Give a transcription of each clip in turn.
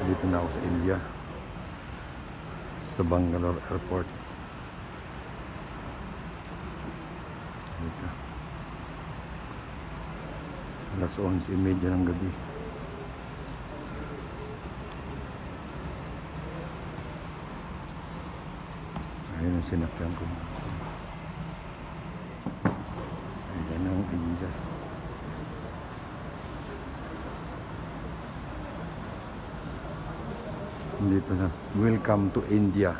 Dito na ako sa India. Sa Bangalore Airport. Dito. Alas 11.30 ng gabi. Ayun ang sinakyan ko. Ayan ang India. Dito na. Welcome to India.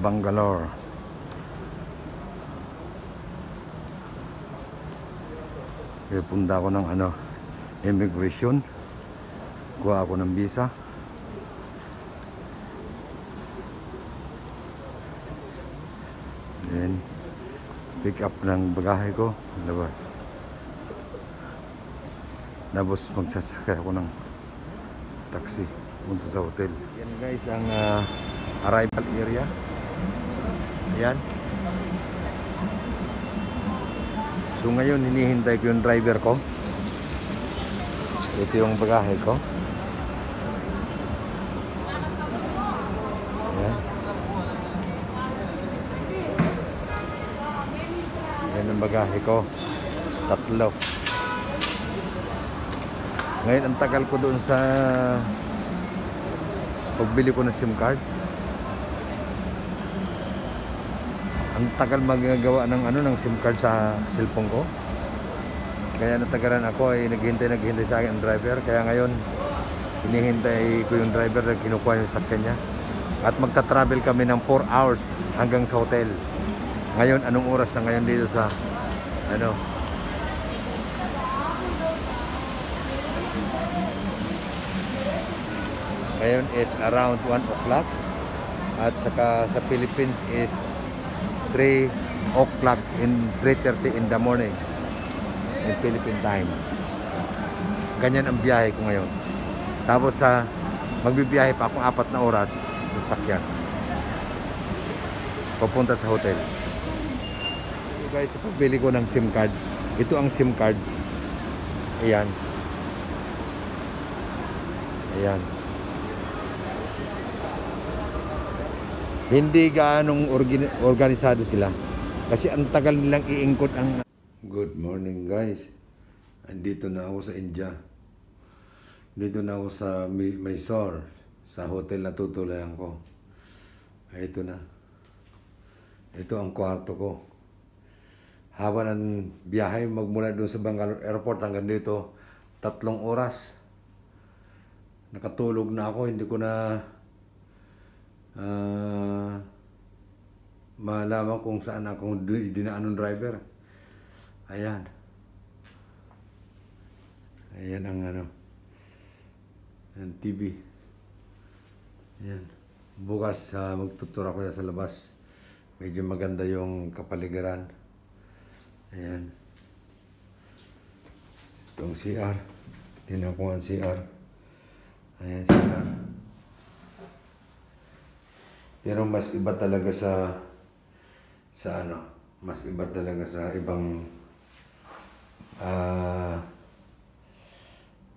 Bangalore. Kaya punta ako ng ano, immigration. Kuha ako ng visa. Then, pick up ng bagahe ko, labas. Tapos magsasakay ako ng taxi punta sa hotel. Yan guys ang ah, arrival area. Yan. So ngayon hinihintay ko yung driver ko. Ito yung bagahe ko. Yan. Yan ang bagahe ko. Tatlo. Ngayon ang tagal ko doon sa pagbili ko ng SIM card. Ang tagal magagawa ng ano ng SIM card sa cellphone ko. Kaya natagalan ako ay naghihintay naghihintay sa akin ang driver. Kaya ngayon hinihintay ko yung driver na kinukuha yung sakyan niya. At magta-travel kami ng 4 hours hanggang sa hotel. Ngayon anong oras na ngayon dito sa ano Ngayon is around 1 o'clock. At saka sa Philippines is 3 o'clock in 3.30 in the morning. In Philippine time. Ganyan ang biyahe ko ngayon. Tapos sa magbibiyahe pa akong apat na oras sa sakyan. Papunta sa hotel. So guys, pagbili ko ng SIM card. Ito ang SIM card. Ayan. Ayan. Hindi gaanong organi- organisado sila. Kasi ang tagal nilang iingkot ang... Good morning guys. Andito na ako sa India. Dito na ako sa Mysore. Sa hotel na tutulayan ko. Ay, ito na. Ito ang kwarto ko. Haba ng biyahe magmula doon sa Bangalore Airport hanggang dito, tatlong oras. Nakatulog na ako, hindi ko na ah malaman kung saan ako di- dinaan ng driver. Ayan. Ayan ang ano. Ang TV. Ayan. Bukas uh, magtutura ko sa labas. Medyo maganda yung kapaligiran. Ayan. Itong CR. Ang CR. Ayan CR. Pero mas iba talaga sa sa ano, mas iba talaga sa ibang ah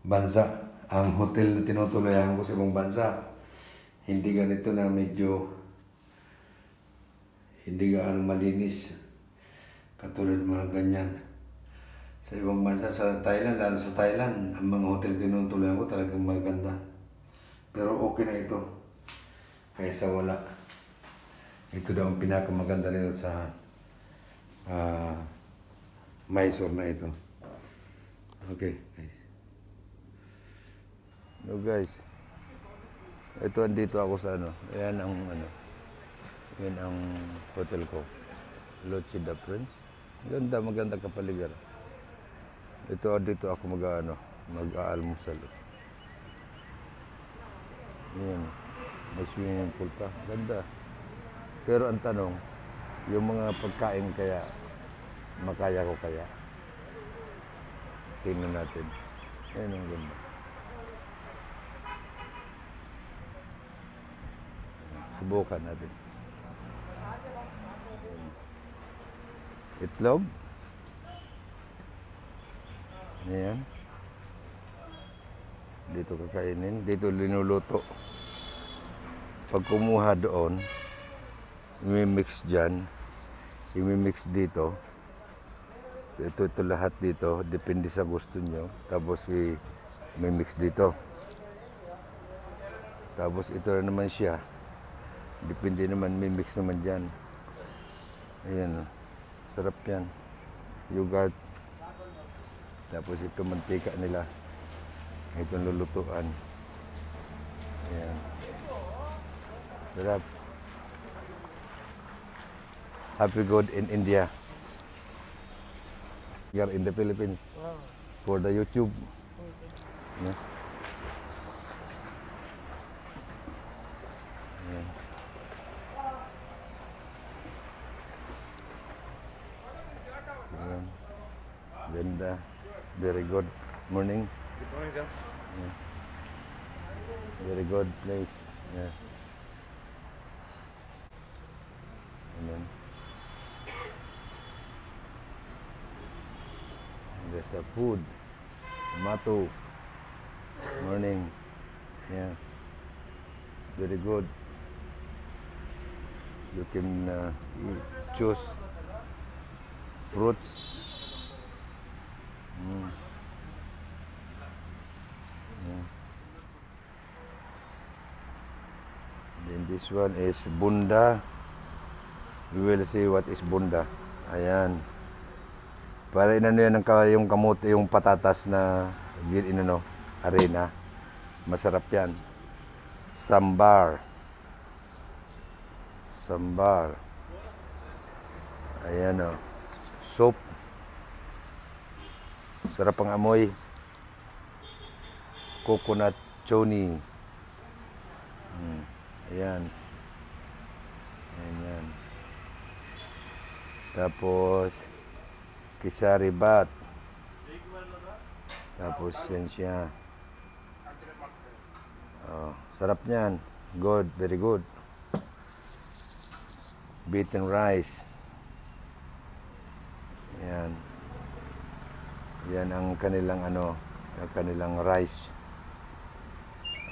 bansa. Ang hotel na tinutulayan ko sa ibang bansa, hindi ganito na medyo hindi gaano malinis. Katulad mga ganyan. Sa ibang bansa, sa Thailand, lalo sa Thailand, ang mga hotel tinutulayan ko talagang maganda. Pero okay na ito. Kaysa wala. Ito daw ang pinakamaganda nito sa ah Mysore na ito. Okay. So guys, ito andito ako sa ano. Ayan ang ano. Yan ang hotel ko. Loche da Prince. Ganda, maganda kapaligiran. Ito dito ako mag ano, mag-aalmusal. Yan. May swimming pool pa. Ganda. Pero ang tanong, yung mga pagkain kaya, makaya ko kaya? Tingnan natin. Ayan ang ganda. Subukan natin. Itlog. Ayan. Dito kakainin. Dito linuluto. Pag kumuha doon, imimix dyan. Imimix dito. Ito, ito lahat dito. Depende sa gusto nyo. Tapos i-mix dito. Tapos ito na naman siya. Depende naman, may mix naman dyan. Ayan. oh. Sarap yan. Yogurt. Tapos ito mantika nila. Itong lulutuan. Ayan. Sarap. Happy good in India. Here in the Philippines. Wow. For the YouTube. Okay. Yeah. Ayan. Ayan. Ganda. Very good morning. Good morning, sir. Very good place. Yeah. Ayan. There's a food. Tomato. Morning. Yeah. Very good. You can uh, choose fruits. Mm. Yeah. Then this one is bunda. We will see what is bunda. Ayan. Para inano yan yung kamote, yung patatas na inano, arena. Masarap yan. Sambar. Sambar. Ayan o. Soup. Sarap ang amoy. Coconut choni. Hmm. Ayan. Ayan yan. Tapos, kisari bat. Tapos yan siya. Oh, sarap niyan. Good, very good. Beaten rice. Yan. Yan ang kanilang ano, ang kanilang rice.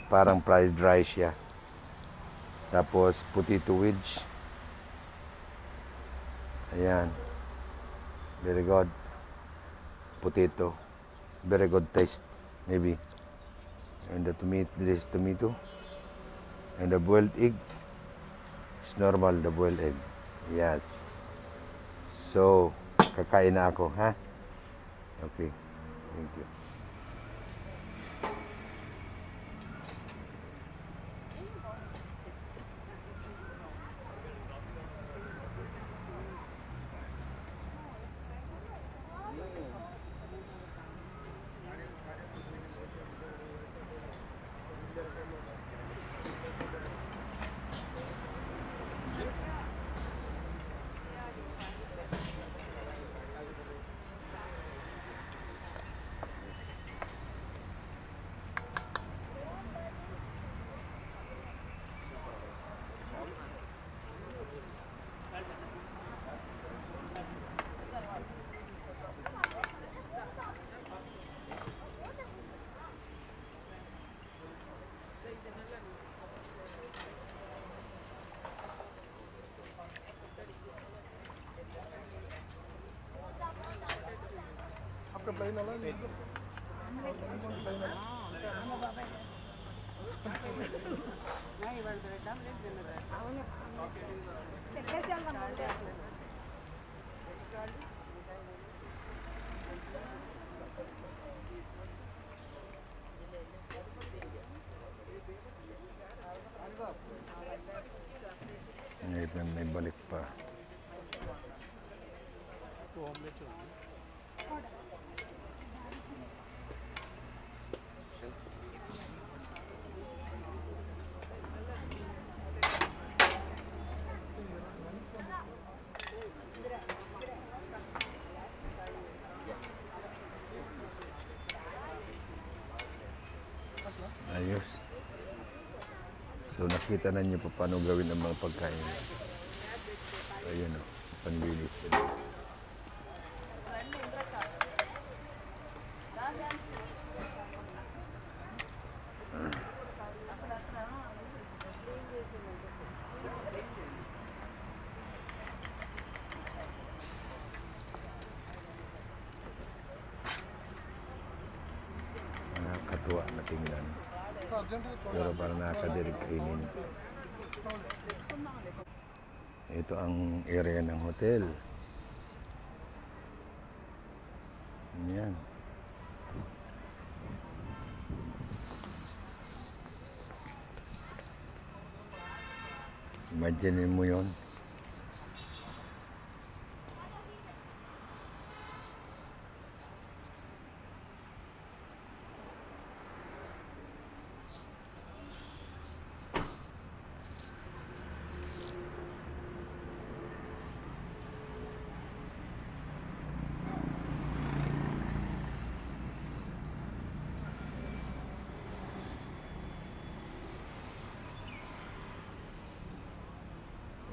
Parang fried rice siya. Tapos potato wedge. Ayan. Very good. Potato. Very good taste. Maybe. And the tomato, this is tomato. And the boiled egg. It's normal, the boiled egg. Yes. So, kakain na ako, ha? Okay. Thank you. Ngayon may balik pa. Ayos. Nakita na niyo pa paano gawin ang mga pagkain. Ayun o, panlinis. Nakakatuwa na tingnan. Pero parang nakakadirig kainin. Ito ang area ng hotel. Yan. Imagine mo yon.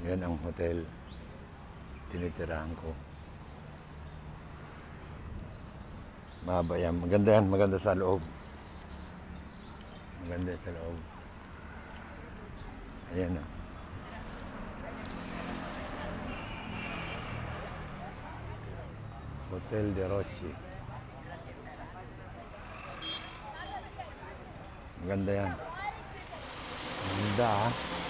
Yan ang hotel. Tinitirahan ko. Mahaba yan. Maganda yan. Maganda sa loob. Maganda sa loob. Ayan o. Hotel de Rochi. Maganda yan. Maganda ah.